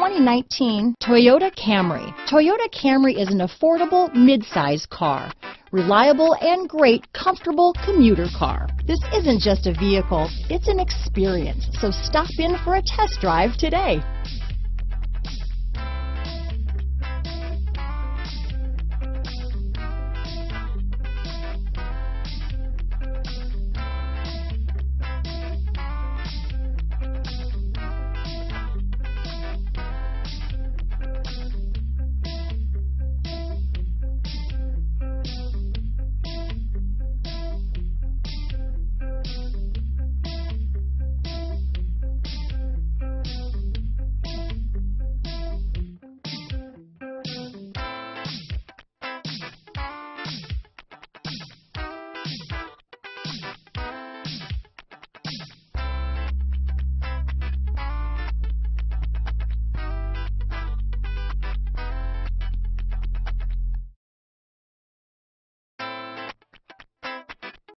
2019 Toyota Camry. Toyota Camry is an affordable mid-size car. Reliable and great comfortable commuter car. This isn't just a vehicle, it's an experience. So stop in for a test drive today.